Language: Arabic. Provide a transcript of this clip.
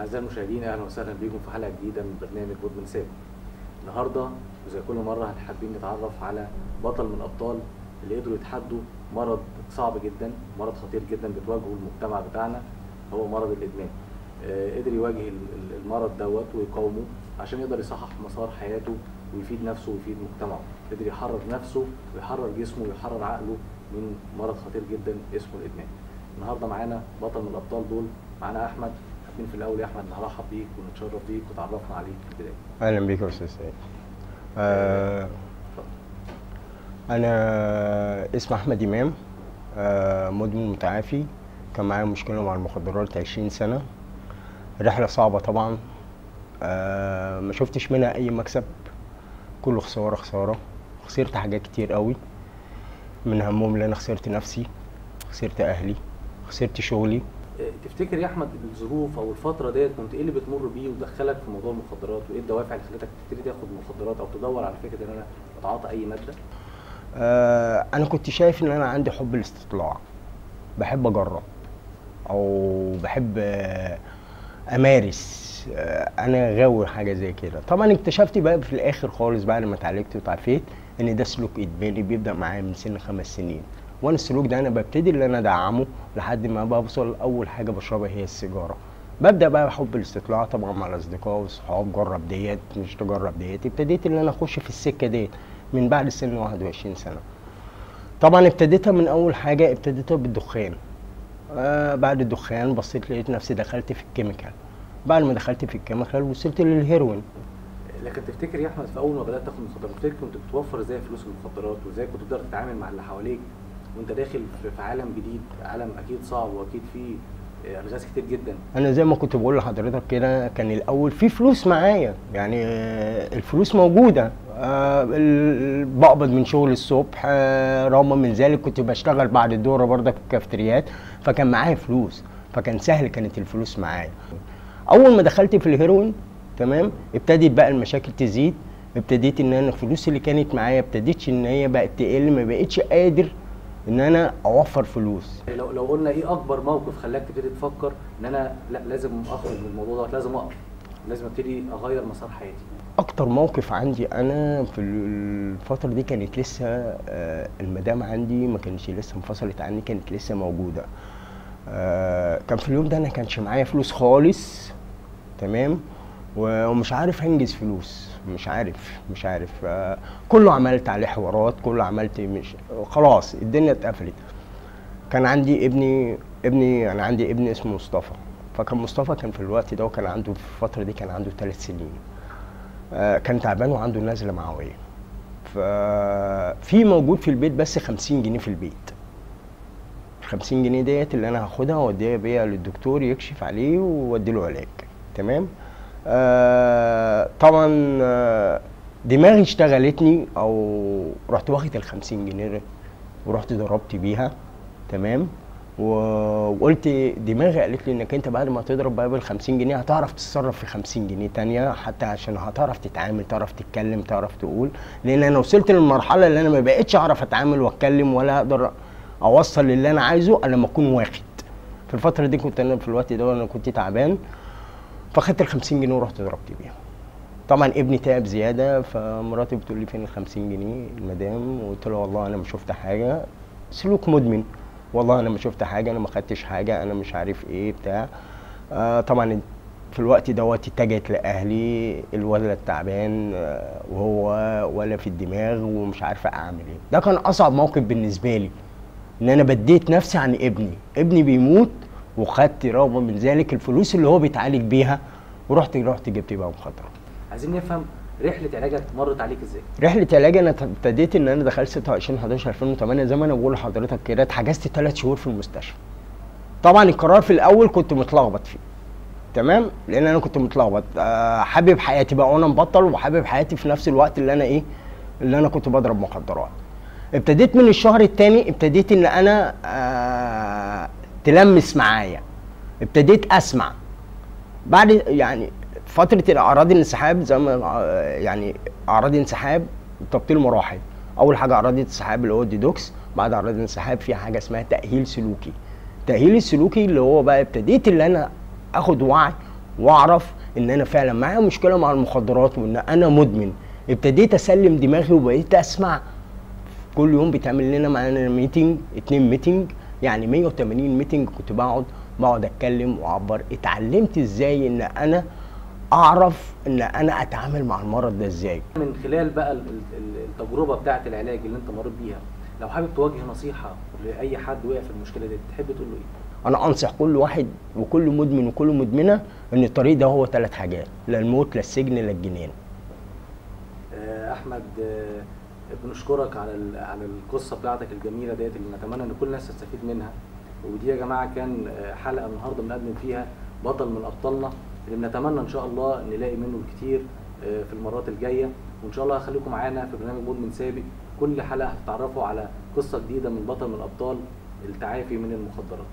أعزائي المشاهدين أهلا وسهلا بكم في حلقة جديدة من برنامج مدمن سابق. النهاردة وزي كل مرة حابين نتعرف على بطل من الأبطال اللي قدروا يتحدوا مرض صعب جدا، مرض خطير جدا بتواجهه المجتمع بتاعنا هو مرض الإدمان. آه، قدر يواجه ال- ال- المرض دوت ويقاومه عشان يقدر يصحح مسار حياته ويفيد نفسه ويفيد مجتمعه. قدر يحرر نفسه ويحرر جسمه ويحرر عقله من مرض خطير جدا اسمه الإدمان. النهارده معانا بطل من الأبطال دول معانا أحمد حابين في الأول يا أحمد نرحب بيك ونتشرف بيك وتعرفنا عليك في البداية. أهلا بيك يا أستاذ سيد. آه أنا اسمي أحمد إمام. آه مدمن متعافي. كان معايا مشكلة مع المخدرات 20 سنة. رحلة صعبة طبعا. آه ما شفتش منها أي مكسب. كله خسارة خسارة. خسرت حاجات كتير قوي. من همهم إن أنا خسرت نفسي خسرت أهلي خسرت شغلي. تفتكر يا أحمد الظروف أو الفترة ديت كنت إيه اللي بتمر بيه ودخلك في موضوع المخدرات؟ وإيه الدوافع اللي خلتك تبتدي تاخد مخدرات أو تدور على فكرة إن أنا أتعاطى أي مادة؟ آه أنا كنت شايف إن أنا عندي حب الاستطلاع بحب أجرب. أو بحب آه أمارس. آه أنا غاوي حاجة زي كده. طبعا اكتشفت بقى في الآخر خالص بعد ما اتعالجت وتعافيت إن ده سلوك ادماني بيبدأ معايا من سن خمس سنين. وأنا السلوك ده أنا ببتدي ان أنا ادعمه لحد ما بوصل اول حاجة بشربها هي السيجارة. ببدأ بقى بحب الاستطلاع طبعا مع الأصدقاء والصحاب جرب ديت مش تجرب ديت. ابتديت ان أنا أخش في السكة ديت من بعد سن 21 سنة. طبعا ابتديتها من أول حاجة ابتديتها بالدخان. آه بعد الدخان بصيت لقيت نفسي دخلت في ال chemical. بعد ما دخلت في ال chemical وصلت للهيروين. لكن تفتكر يا أحمد في أول ما بدأت تاخد مخدرات كنت بتوفر إزاي فلوس المخدرات وإزاي كنت تقدر تتعامل مع اللي حواليك؟ وانت داخل في- عالم جديد عالم أكيد صعب وأكيد فيه آه، ألغاز كتير جدا. أنا زي ما كنت بقول لحضرتك كده كان الأول في فلوس معايا يعني آه، الفلوس موجودة. آه، بقبض من شغل الصبح رغم من ذلك كنت بشتغل بعد الدورة برضك في الكافتريات فكان معايا فلوس فكان سهل كانت الفلوس معايا. أول ما دخلت في الهيروين تمام ابتدت بقى المشاكل تزيد ابتديت إن أنا الفلوس اللي كانت معايا ابتدتش إن هي بقت تقل ما بقتش قادر إن أنا أوفر فلوس. لو لو قلنا إيه أكبر موقف خلاك تبتدي تفكر إن أنا لا لازم أخرج من الموضوع ده لازم اقف لازم أبتدي أغير مسار حياتي؟ أكتر موقف عندي أنا في الفترة دي كانت لسه آه، المدام عندي ما كانتش لسه انفصلت عني كانت لسه موجودة. آه، كان في اليوم ده أنا كانش معايا فلوس خالص تمام؟ ومش عارف هنجز فلوس. مش عارف مش عارف. آه، كله عملت عليه حوارات كله عملت مش خلاص الدنيا اتقفلت. كان عندي ابني ابني أنا عندي ابن اسمه مصطفى. فكان مصطفى كان في الوقت ده وكان عنده في الفترة دي كان عنده ثلاث سنين. آه، كان تعبان وعنده نزلة معويه ففي موجود في البيت بس 50 جنيه في البيت. 50 جنيه ديت اللي أنا هاخدها وأوديها بيها للدكتور يكشف عليه وادي له علاج. تمام؟ طبعا آه، دماغي اشتغلتني أو رحت واخد ال 50 جنيه ورحت ضربت بيها تمام؟ وقلت دماغي قالت لي إنك أنت بعد ما تضرب بقى بال 50 جنيه هتعرف تتصرف في 50 جنيه تانية حتى عشان هتعرف تتعامل تعرف تتكلم تعرف تقول. لأن أنا وصلت للمرحلة اللي أنا ما بقتش أعرف أتعامل وأتكلم ولا أقدر أوصل للي أنا عايزه إلا لما أكون واخد. في الفترة دي كنت أنا في الوقت ده أنا كنت تعبان. فاخدت ال 50 جنيه ورحت ضربت بيها طبعا ابني تعب زيادة فمراتي بتقول لي فين ال 50 جنيه؟ المدام وقلت لها والله أنا ما شفت حاجة. سلوك مدمن. والله أنا ما شفت حاجة أنا ما خدتش حاجة أنا مش عارف إيه بتاع. آه طبعا في الوقت دوت اتجهت لأهلي الولد تعبان آه، وهو ولا في الدماغ ومش عارفه أعمل إيه. ده كان أصعب موقف بالنسبة لي. إن أنا بديت نفسي عن ابني. ابني بيموت وخدت رغم من ذلك الفلوس اللي هو بيتعالج بيها ورحت رحت جبت بيها مخدرات. عايزين نفهم رحلة علاجك مرت عليك إزاي؟ رحلة علاجي أنا ابتديت إن أنا دخلت 26 11 2008 زي ما أنا بقول لحضرتك كده اتحجزت ثلاث شهور في المستشفى. طبعا القرار في الأول كنت متلخبط فيه. تمام؟ لأن أنا كنت متلخبط. آه، حابب حياتي بقى وأنا مبطل وحابب حياتي في نفس الوقت اللي أنا إيه؟ اللي أنا كنت بضرب مخدرات. ابتديت من الشهر الثاني ابتديت إن أنا آه تلمس معايا. ابتديت أسمع. بعد يعني فترة الأعراض الانسحاب زي ما آه، يعني أعراض انسحاب تبطيل مراحل. أول حاجة أعراض الانسحاب اللي هو الديدوكس بعد أعراض الانسحاب في حاجة اسمها تأهيل سلوكي. التاهيل السلوكي اللي هو بقى ابتديت اللي أنا آخد وعي وأعرف إن أنا فعلا معايا مشكلة مع المخدرات وإن أنا مدمن. ابتديت أسلم دماغي وبقيت أسمع. كل يوم بيتعمل لنا معانا meeting اتنين meeting يعني 180 meeting كنت بقعد بقعد أتكلم وأعبر. اتعلمت إزاي إن أنا أعرف إن أنا أتعامل مع المرض ده إزاي. من خلال بقى ال- ال- التجربة بتاعة العلاج اللي أنت مريت بيها لو حابب توجه نصيحة لأي حد وقع في المشكلة دي تحب تقول له إيه؟ أنا أنصح كل واحد وكل مدمن وكل مدمنة إن الطريق ده هو ثلاث حاجات لا الموت لا السجن لا الجنان. آه، أحمد آه، بنشكرك على على القصة بتاعتك الجميلة ديت اللي نتمنى إن كل الناس تستفيد منها. ودي يا جماعة كان آه، حلقة النهارده بنقدم فيها بطل من أبطالنا اللي بنتمنى إن شاء الله نلاقي منه الكتير آه، في المرات الجاية. وإن شاء الله هخليكم معانا في برنامج مدمن سابق. كل حلقة هتتعرفوا على قصة جديدة من بطل من ابطال التعافي من المخدرات.